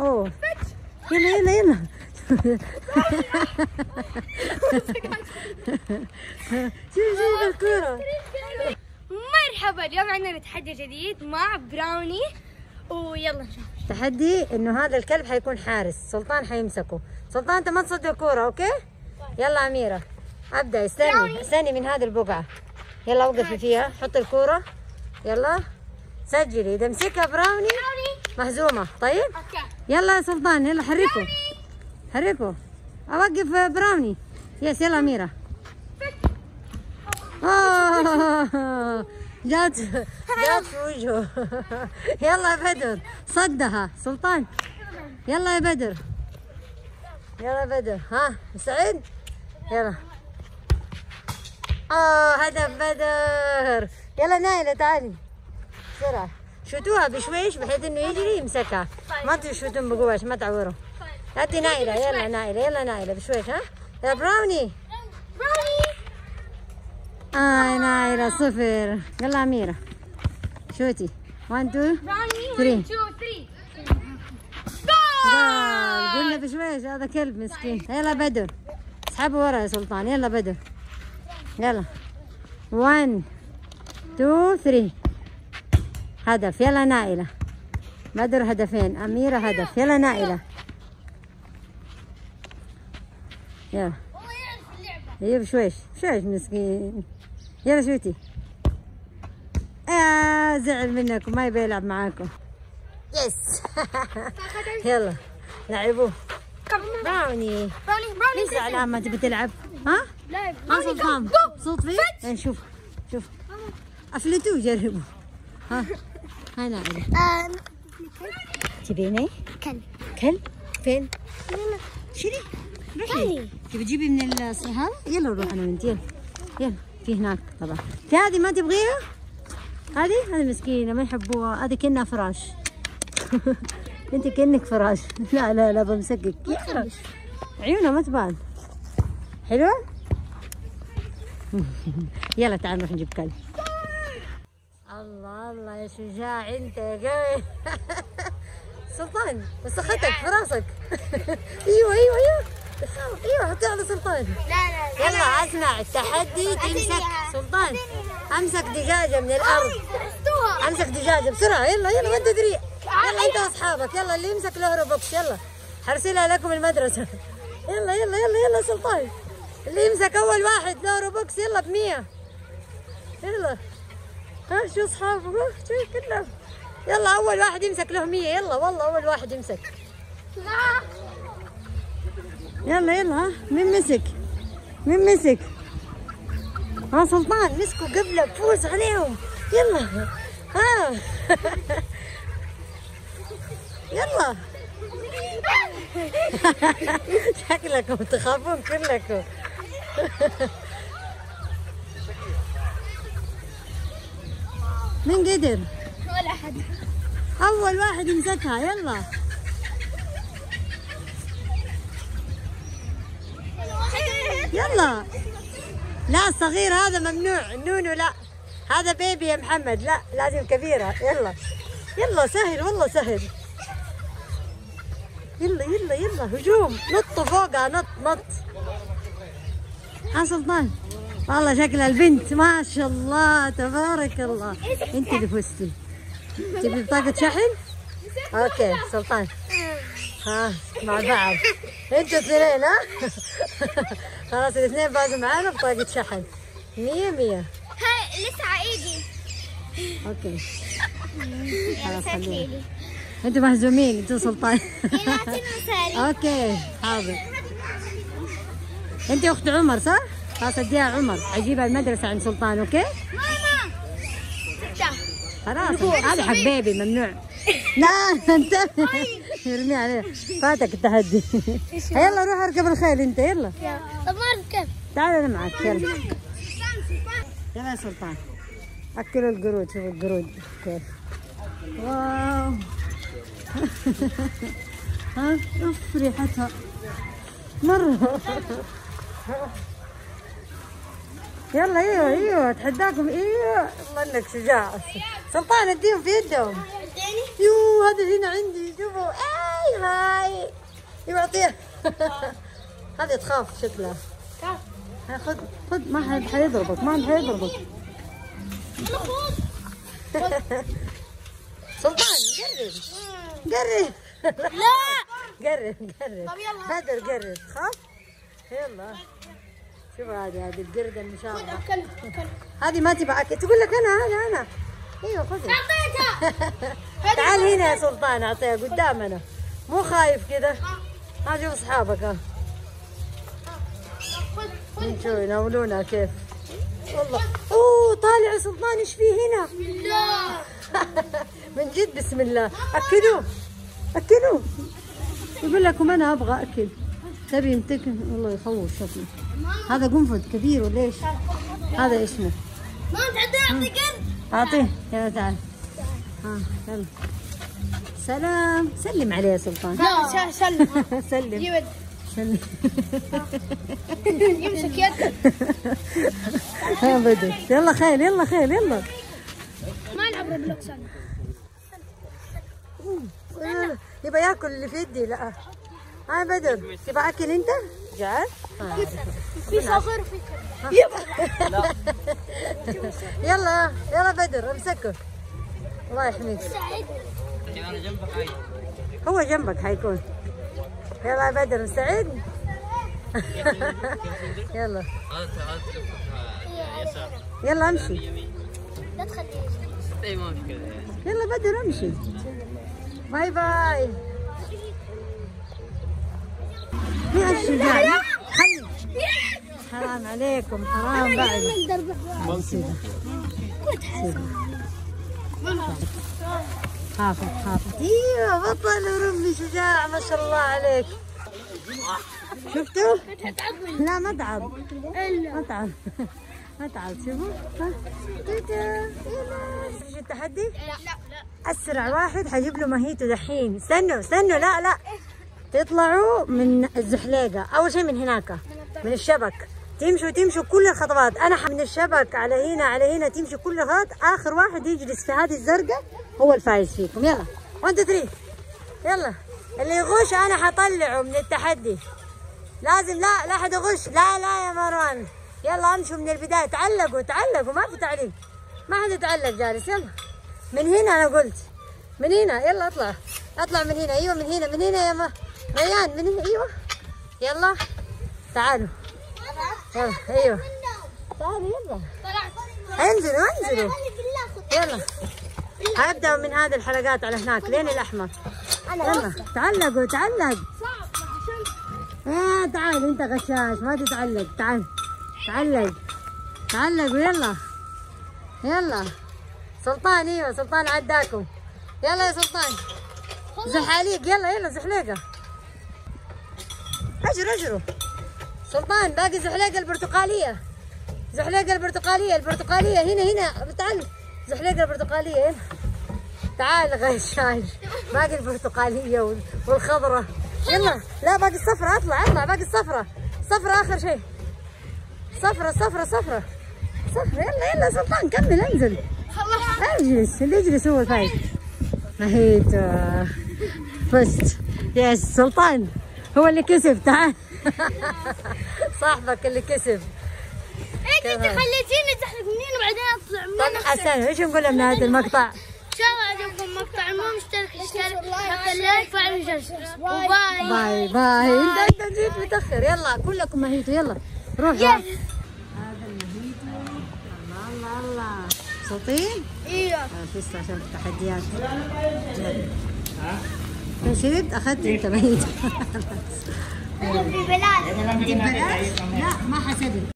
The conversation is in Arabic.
أوه. يلا يلا يلا. شوف شوف الكورة مرحبا اليوم عندنا تحدي جديد مع براوني. ويلا نشوف. تحدي إنه هذا الكلب حيكون حارس سلطان حيمسكه. سلطان أنت ما تصد الكورة أوكي؟ يلا أميرة. أبدأ استني استني من هذه البقعة. يلا وقفي فيها حطي الكورة. يلا. سجلي إذا مسكها براوني. مهزومة. طيب؟ okay. يلا يا سلطان يلا حركوا. حركوا. أوقف براوني yes يلا أميرة. آه، جات جات في وجهه. يلا يا بدر صدها سلطان يلا يا بدر. يلا يا بدر. ها مستعد يلا. آه هدف بدر. يلا نايلة تعالي. بسرعة. شوتوها بشويش بحيث إنه يجري يمسكها. ما تشوتون بقوة ما تعوروا. هاتي نايلة يلا نايلة يلا نايلة بشويش ها؟ يا براوني. براوني آه نايلة صفر. يلا أميرة. شوتي. 1 2 براوني 1 Three. 2 3 قلنا بشويش هذا كلب مسكين. يلا بدر اسحبوا ورا يا سلطان. يلا بدر يلا. 1 2 3 هدف. يلا نائلة. بدر هدفين أميرة هدف. يلا نائلة. يلا. والله يعرف اللعبة هي بشويش بشويش مسكين. يلا شوتي آه زعل منكم ما يبي يلعب معاكم. يس يلا. لعبوه براوني. براوني ليش زعلان ما تبي تلعب؟ ها؟ ها سلطان صوت فيه؟ إيه، شوف شوف. أفلتوه جربوا. ها؟ هاي نائلة تبيني؟ كلب كلب فين؟ شيلي روحي. تعالي. تبي تجيبي من الصحة يلا نروح أنا وأنت. يلا. يلا. في هناك. طبعا. في هذه ما تبغيها؟ هذه؟ هذه مسكينة ما يحبوها. هذه كأنها فراش. أنت كأنك فراش. لا لا لا بمسكك. عيونها ما تبان. حلوة؟ يلا تعال نروح نجيب كلب الله الله يا شجاع انت يا قوي سلطان وسختك في راسك. أيوه أيوه أيوه. أيوه حطيه على سلطان. لا لا يلا اسمع التحدي تمسك. سلطان امسك دجاجة من الأرض. درستوها امسك دجاجة بسرعة. يلا يلا وانت تدري؟ يلا انت واصحابك. يلا اللي يمسك له روبوكس يلا حرسلها لكم المدرسة. يلا يلا يلا يلا سلطان. اللي يمسك أول واحد له روبوكس يلا بمية. يلا. ها شو اصحابه شو كلهم يلا أول واحد يمسك له مية. يلا والله أول واحد يمسك. لا يلا يلا ها مين مسك؟ مين مسك؟ ها سلطان مسكوا قبلك فوز عليهم. يلا ها. يلا. شكلكم تخافون كلكم. من قدر؟ ولا أحد. أول واحد يمسكها يلا. يلا. لا الصغير هذا ممنوع. النونو لا. هذا بيبي يا محمد. لا لازم كبيرة. يلا. يلا سهل والله سهل. يلا يلا يلا. هجوم. نطوا فوقها نط نط. ها سلطان. والله شكلها البنت ما شاء الله تبارك الله. انت اللي فزتي. تبي بطاقة شحن؟ okay سلطان. ها مع بعض. أنتوا اثنين ها؟ خلاص الاثنين فازوا معانا بطاقة شحن. مية مية. هاي لسه عيدي. okay. خلاص خلينا. أنتوا مهزومين أنتوا سلطان. okay حاضر. انت أخت عمر صح؟ خلاص أديها عمر. اجيبها المدرسة عند سلطان okay؟ ماما خلاص. هذا حق baby ممنوع. لا انتبه يرمي عليه فاتك التحدي. يلا روح اركب الخيل انت يلا. طب ما اركب. تعال أنا معك يلا. يلا يا سلطان. اكلوا القرود شوفوا القرود. كيف wow. ها؟ أوف ريحتها. مرة. يلا أيوه أيوه اتحداكم أيوه. والله انك شجاع. سلطان اديهم في يدهم. يو هذا هنا عندي شوفوا. أيوه أيوه اعطيها هذه تخاف شكلها. ها، خذ خذ ما حد حيضربك ما حد حيضربك. سلطان قرب. قرب. لا. قرب قرب. بدر قرب خاف. يلا. شوف هذه هذه القردة ان شاء الله هذه ما اكل تقول لك أنا أنا أنا. إيوه خذي أعطيتها. تعال هنا يا سلطان أعطيها قدامنا مو خايف كذا ها شوف أصحابك ها شوف يناولونا كيف؟ والله. أوه طالع سلطان إيش فيه هنا؟ لا من جد بسم الله. اكلوه اكلوه يقول لكم أنا أبغى أكل. تبي يمتكن والله يخوف شكله. هذا قنفذ كبير ولا إيش هذا اسمه. ما قرد أعطيه. يلا تعال. ها يلا. سلام. سلم عليه يا سلطان. لا. سلم سلم. يود سلم. يمسك يد ها بدر. يلا خيل يلا خيل يلا. ما العب روبلوكس أنا. يبقى ياكل اللي في يدي لا. ها بدر. تبغى أكل أنت؟ في صغير وفي يلا. يلا بدر امسكه الله يحميك. أنا جنبك عايز هو جنبك حيكون. يلا يا بدر مستعد يلا. يلا امشي. لا تخليه اي ما يلا بدر امشي. باي باي. يا الشجاع خلي حرام عليكم حرام بعد خافت خافت أيوه بطل ورمي شجاع ما شاء الله عليك شفتوا؟ لا ما تعب ما تعب ما تعب شوفوا. شو التحدي؟ لا لا اسرع واحد حجيب له مهيته دحين استنوا استنوا لا لا تطلعوا من الزحليقة. أول شيء من هناك من الشبك. تمشوا تمشوا كل الخطوات. أنا من الشبك على هنا على هنا تمشوا كل الخطوات. آخر واحد يجلس في هذه الزرقاء هو الفايز فيكم. يلا. 1 2 3 يلا. اللي يغش أنا حطلعه من التحدي. لازم لا لا حد يغش. لا لا يا مروان. يلا أمشوا من البداية. تعلقوا تعلقوا. ما في تعليق. ما حد يتعلق جالس. يلا. من هنا أنا قلت. من هنا. يلا اطلع. اطلع من هنا. أيوه من هنا من هنا يا ما ريان من أيوه. يلا تعالوا. يلا أيوه. تعالوا يلا. انزلوا انزلوا. يلا. هبدأ من هذه الحلقات على هناك لين الأحمر. يلا تعلقوا تعلق. عشان آه تعال انت غشاش ما تتعلق. تعال تعلق. تعلقوا يلا. يلا. سلطان أيوه سلطان عداكم. يلا يا سلطان. زحاليق يلا يلا زحليقة. اجروا اجروا سلطان باقي زحليقة البرتقالية. زحليقة البرتقالية البرتقالية هنا هنا. تعال. زحليقة البرتقالية يلا تعال غشاش باقي البرتقالية وال- والخضرة. يلا. لا باقي الصفرة. اطلع اطلع. باقي الصفرة. صفرة آخر شيء. صفرة صفرة صفرة. صفرة. يلا يلا سلطان كمل انزل. اجلس اللي يجلس هو الفايز نهيت فزت. يا سلطان. هو اللي كسب تعال. صاحبك اللي كسب. انت انت خليتيني تحرق منين وبعدين اطلع من طيب حسن إيش نقول لهم نهاية المقطع؟ إن شاء الله عجبكم المقطع. مو مشترك اشترك حط اللايك وفعل الجرس. وباي باي. باي انت انت جيت متأخر. يلا كلكم مهيتو يلا. روح هذا المهيتو الله الله الله. صوتين إيوه. فزت عشان التحديات. شربت اخذت انت مهيتو ببلاش. لا ما حسدت.